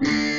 Mm-hmm.